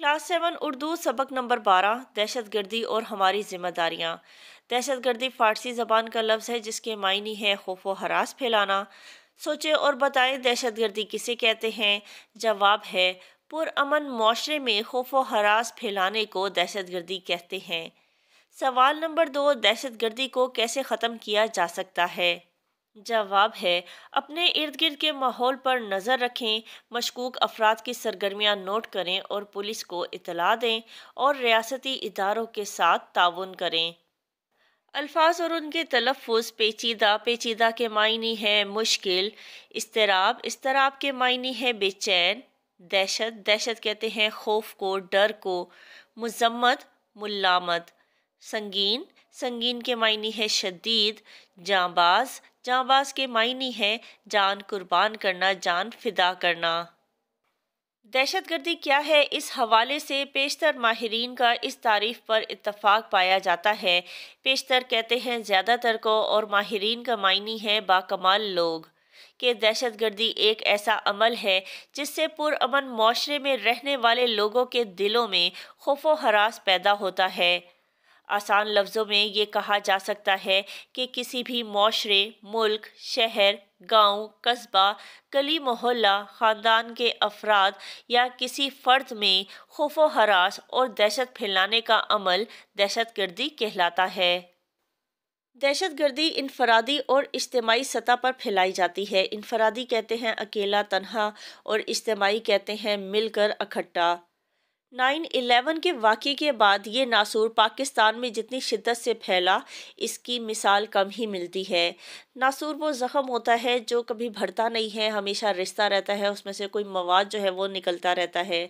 Class seven Urdu सबक number बारह दहशत गर्दी और हमारी जिम्मेदारियाँ। दहशत गर्दी फ़ारसी ज़बान का लफ्ज़ है, जिसके मायनी है खौफ व हरास फैलाना। सोचे और बताएँ दहशत गर्दी किसे कहते हैं। जवाब है, पुरअमन माशरे में खौफ व हरास फैलाने को दहशत गर्दी कहते हैं। सवाल नंबर दो दहशत गर्दी को कैसे ख़त्म किया जा सकता है? जवाब है, अपने इर्द गिर्द के माहौल पर नज़र रखें, मशकूक अफराद की सरगर्मियाँ नोट करें और पुलिस को इतला दें और रियासती इदारों के साथ ताउन करें। अल्फाज और उनके तलफ़ पेचीदा पेचीदा के मायनी है मुश्किल इसतराब इसतराब के मायनी है बेचैन, दहशत दहशत कहते हैं खौफ को, डर को, मजम्मत मुलामत संगीन संगीन के मायनी है शदीद, जाबाज जाबाज के मायनी है जान कुर्बान करना, जान फिदा करना। दहशत गर्दी क्या है? इस हवाले से पेशतर माहरीन का इस तारीफ़ पर इतफ़ाक़ पाया जाता है। पेशतर कहते हैं, ज़्यादातर को और माहरीन का मायनी है बाकमाल लोग। कि दहशत गर्दी एक ऐसा अमल है जिससे पुरअमन माशरे में रहने वाले लोगों के दिलों में खौफ हरास पैदा होता है। आसान लफ्ज़ों में ये कहा जा सकता है कि किसी भी माशरे, मुल्क, शहर, गाँव, कस्बा, गली मोहल्ला, ख़ानदान के अफराद या किसी फ़र्द में खौफ हरास और दहशत फैलाने का अमल दहशत गर्दी कहलाता है। दहशत गर्दी इनफरादी और इज्तमाही सतह पर फैलाई जाती है। इनफरादी कहते हैं अकेला, तनहा और इज्तमाही कहते हैं मिलकर इकट्ठा नाइन इलेवन के वाक़े के बाद ये नासूर पाकिस्तान में जितनी शिद्दत से फैला, इसकी मिसाल कम ही मिलती है। नासूर वो ज़ख़म होता है जो कभी भरता नहीं है, हमेशा रिश्ता रहता है, उसमें से कोई मवाद जो है वो निकलता रहता है।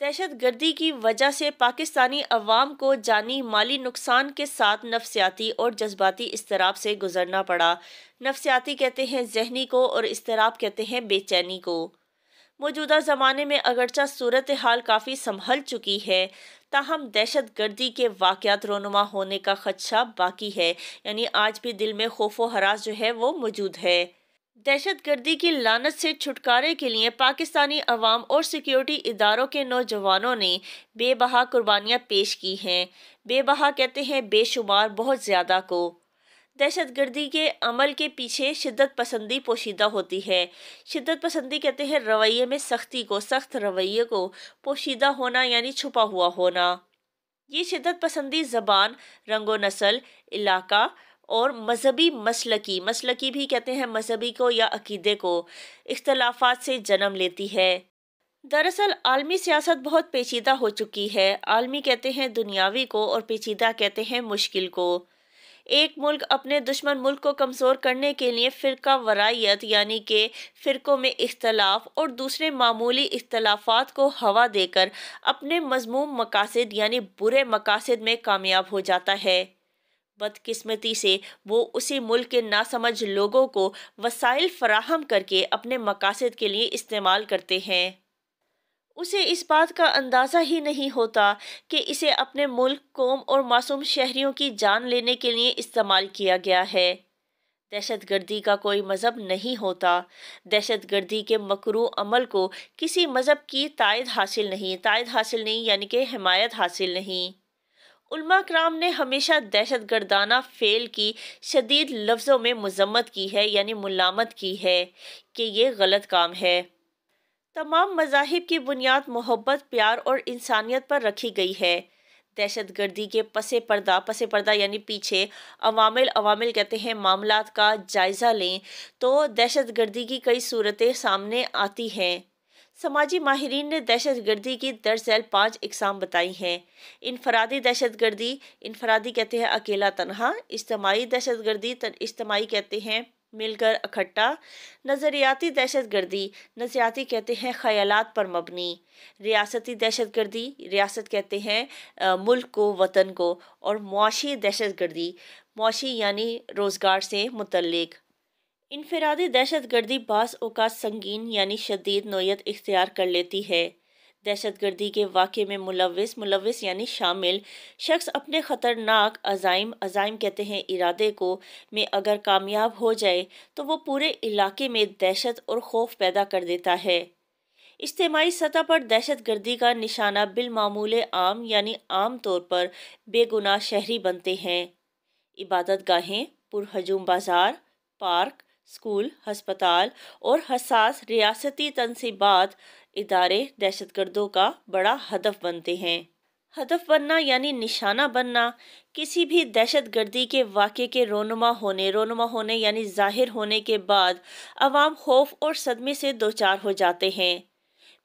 दहशत गर्दी की वजह से पाकिस्तानी अवाम को जानी माली नुकसान के साथ नफसियाती और जज्बाती इसतराब से गुजरना पड़ा। नफसियाती कहते हैं जहनी को और इसतराब कहते हैं बेचैनी को। मौजूदा ज़माने में अगरचा सूरत हाल काफ़ी संभल चुकी है। ताहम दहशत गर्दी के वाक़ात रोनुमा होने का खदशा बाकी है। यानी आज भी दिल में खौफ व हरास जो है वो मौजूद है। दहशत गर्दी की लानत से छुटकारे के लिए पाकिस्तानी अवाम और सिक्योरिटी इदारों के नौजवानों ने बेबहा कुर्बानियाँ पेश की हैं। बेबहा कहते हैं बेशुमार बहुत ज़्यादा को। दहशत गर्दी के अमल के पीछे शिद्दत पसंदी पोशीदा होती है। शिद्दत पसंदी कहते हैं रवैये में सख्ती को, सख्त रवैये को, पोशीदा होना यानी छुपा हुआ होना। ये शिद्दत पसंदी ज़बान, रंगो नस्ल, इलाका और मजहबी मसलकी मसलकी भी कहते हैं मजहबी को या अकीदे को, इख्तलाफात से जन्म लेती है। दरअसल आलमी सियासत बहुत पेचीदा हो चुकी है। आलमी कहते हैं दुनियावी को और पेचीदा कहते हैं मुश्किल को। एक मुल्क अपने दुश्मन मुल्क को कमज़ोर करने के लिए फ़िरका वराइत यानी कि फ़िरक़ों में इख्तलाफ और दूसरे मामूली इख्तलाफात को हवा देकर अपने मजमूम मकासद, यानी बुरे मकासद में कामयाब हो जाता है। बदकिस्मती से वो उसी मुल्क के नासमझ लोगों को वसाइल फराहम करके अपने मकासद के लिए इस्तेमाल करते हैं। उसे इस बात का अंदाज़ा ही नहीं होता कि इसे अपने मुल्क, कौम और मासूम शहरीों की जान लेने के लिए इस्तेमाल किया गया है। दहशत गर्दी का कोई मज़हब नहीं होता। दहशत गर्दी के मकरू अमल को किसी मज़हब की तायद हासिल नहीं। तायद हासिल नहीं, यानी कि हमायत हासिल नहीं। उल्मा कराम ने हमेशा दहशत गर्दाना फेल की शदीद लफ्ज़ों में मजम्मत की है, यानी मुलामत की है कि ये गलत काम है। तमाम मजाहिब की बुनियाद मोहब्बत, प्यार और इंसानियत पर रखी गई है। दहशत गर्दी के पसे पर्दा पसे पर्दा यानी पीछे अवामिल अवामिल कहते हैं मामला का जायज़ा लें तो दहशत गर्दी की कई सूरतें सामने आती हैं। समाजी माहरीन ने दहशत गर्दी की दरअसल पाँच इकसाम बताई हैं। इनफरादी दहशत गर्दी इनफरादी कहते हैं अकेला तनहा, इज्तमाही दहशत गर्दी इज्तमाही कहते हैं मिलकर इकट्ठा। नज़रियाती दहशत गर्दी नज़रियाती कहते हैं ख्यालात पर मबनी। रियासती दहशत गर्दी रियासत कहते हैं मुल्क को, वतन को और मुआशी दहशत गर्दी मुआशी यानी रोज़गार से मुतलक इनफरादी दहशत गर्दी बास अवकात संगीन यानी शदीद नोयत इख्तियार कर लेती है। दहशत गर्दी के वाक़े में मुलविस मुलविस यानी शामिल, शख्स अपने ख़तरनाक अजाइम अजाइम कहते हैं इरादे को, में अगर कामयाब हो जाए तो वो पूरे इलाके में दहशत और खौफ पैदा कर देता है। इज्तमाही सतह पर दहशत गर्दी का निशाना बिलमामूल आम, यानी आम तौर पर बेगुनाह शहरी बनते हैं। इबादत गाहें पुरहजूम बाज़ार, पार्क, स्कूल हस्पताल और हसास रियासती तनसीबात इदारे दहशत गर्दों का बड़ा हदफ बनते हैं। हदफ बनना यानी निशाना बनना, किसी भी दहशत गर्दी के वाक़े के रोनुमा होने रोनुमा होने यानी ज़ाहिर होने के बाद अवाम खौफ और सदमे से दो चार हो जाते हैं।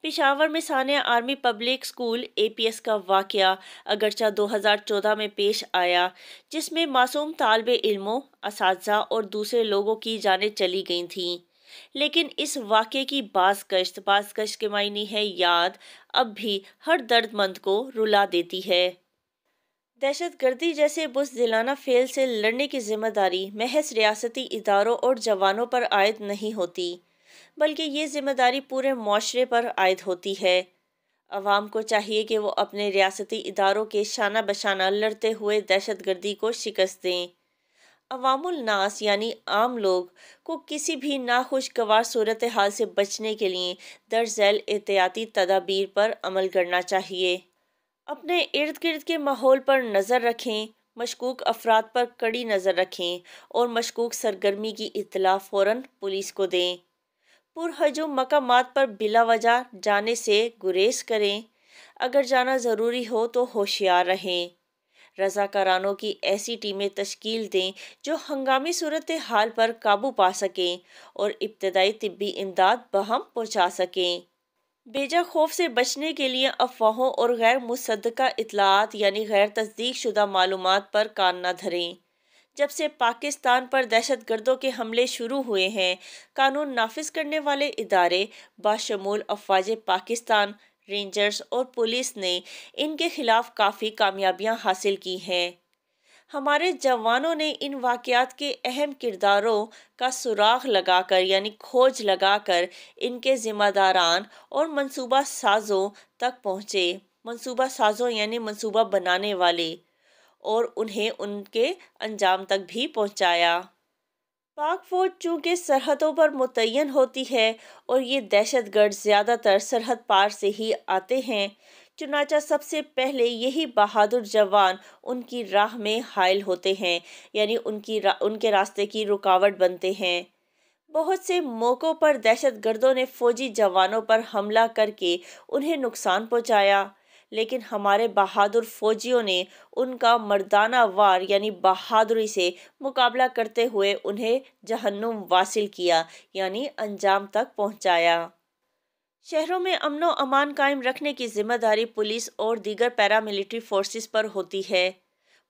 पिशावर में सानिया आर्मी पब्लिक स्कूल एपीएस का वाक़ अगरचा 2014 में पेश आया, जिसमें मासूम तालब इल्मों इस और दूसरे लोगों की जानें चली गई थीं। लेकिन इस वाक्य की बास गश्त बास गश्त के मायने है याद, अब भी हर दर्दमंद को रुला देती है। दहशत गर्दी जैसे बुजदिलाना फेल से लड़ने की ज़िम्मेदारी महज रियासती इदारों और जवानों पर आयद नहीं होती, बल्कि ये ज़िम्मेदारी पूरे माशरे पर आयद होती है। अवाम को चाहिए कि वो अपने रियासती इदारों के शाना बशाना लड़ते हुए दहशत गर्दी को शिकस्त दें। अवामुल नास, यानी आम लोग, को किसी भी नाखुशगवार सूरत हाल से बचने के लिए दर्ज झैल एहतियाती तदाबीर पर अमल करना चाहिए। अपने इर्द गिर्द के माहौल पर नज़र रखें, मशकूक अफराद पर कड़ी नज़र रखें और मशकूक सरगर्मी की इतला फ़ौर पुलिस को दें। पुरहजुम मकाम पर बिला वजह जाने से गुरेज करें। अगर जाना ज़रूरी हो तो होशियार रहें। रजाकारानों की ऐसी टीमें तश्कील दें जो हंगामी सूरत हाल पर काबू पा सकें और इब्तदाई तिब्बी इमदाद बहम पहुँचा सकें। बेजा खौफ से बचने के लिए अफवाहों और गैर मुसदा इतलात यानी गैर तस्दीक शुदा मालूम पर कान न धरें। जब से पाकिस्तान पर दहशत गर्दों के हमले शुरू हुए हैं, कानून नाफिज करने वाले इदारे बाशमूल अफवाज पाकिस्तान रेंजर्स और पुलिस ने इनके खिलाफ काफ़ी कामयाबियाँ हासिल की हैं। हमारे जवानों ने इन वाक़ात के अहम किरदारों का सुराग लगाकर, यानी खोज लगाकर, इनके ज़िम्मेदारान और मंसूबा साजों तक पहुँचे। मंसूबा साजों, यानी मंसूबा बनाने वाले, और उन्हें उनके अंजाम तक भी पहुँचाया। पाक फौज चूँकि सरहदों पर मुतन होती है और ये दहशत गर्द ज़्यादातर सरहद पार से ही आते हैं चुनाचा सबसे पहले यही बहादुर जवान उनकी राह में हायल होते हैं यानी उनकी रा, उनके रास्ते की रुकावट बनते हैं। बहुत से मौक़ों पर दहशत गर्दों ने फौजी जवानों पर हमला करके उन्हें नुकसान पहुँचाया। लेकिन हमारे बहादुर फौजियों ने उनका मर्दाना वार, यानी बहादुरी से मुकाबला करते हुए उन्हें जहन्नुम वासिल किया, यानी अंजाम तक पहुँचाया। शहरों में अमनो अमान कायम रखने की ज़िम्मेदारी पुलिस और दीगर पैरामिलिट्री फोर्सेस पर होती है।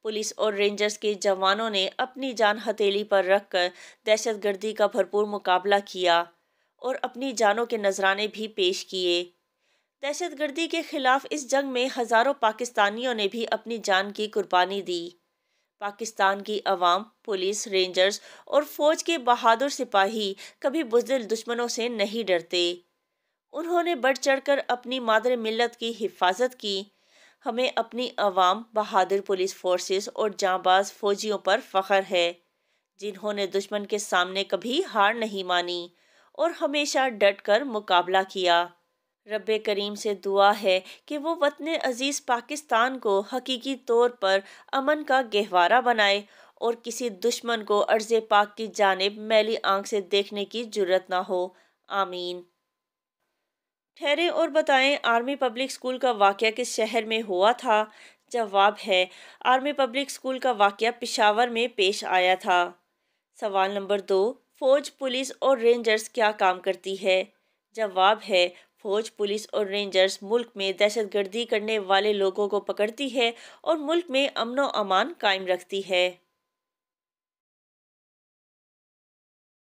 पुलिस और रेंजर्स के जवानों ने अपनी जान हथेली पर रखकर दहशतगर्दी का भरपूर मुकाबला किया और अपनी जानों के नजराने भी पेश किए। दहशतगर्दी के खिलाफ इस जंग में हज़ारों पाकिस्तानियों ने भी अपनी जान की कुर्बानी दी। पाकिस्तान की अवाम, पुलिस, रेंजर्स और फौज के बहादुर सिपाही कभी बुजदिल दुश्मनों से नहीं डरते। उन्होंने बढ़ चढ़कर अपनी मादर मिलत की हिफाजत की। हमें अपनी अवाम, बहादुर पुलिस फोर्सेस और जाँबाज फौजियों पर फ़ख्र है, जिन्होंने दुश्मन के सामने कभी हार नहीं मानी और हमेशा डट कर मुकाबला किया। रब करीम से दुआ है कि वो वतन अज़ीज़ पाकिस्तान को हकीकी तौर पर अमन का गहवारा बनाए और किसी दुश्मन को अर्ज़ पाक की जानब मैली आँख से देखने की ज़रूरत ना हो। आमीन। ठहरे और बताएँ, आर्मी पब्लिक स्कूल का वाक़ किस शहर में हुआ था? जवाब है, आर्मी पब्लिक स्कूल का वाक़ पिशावर में पेश आया था। सवाल नंबर दो, फ़ौज, पुलिस और रेंजर्स क्या काम करती है? जवाब है फ़ौज, पुलिस और रेंजर्स मुल्क में दहशतगर्दी करने वाले लोगों को पकड़ती है और मुल्क में अमनो अमान कायम रखती है।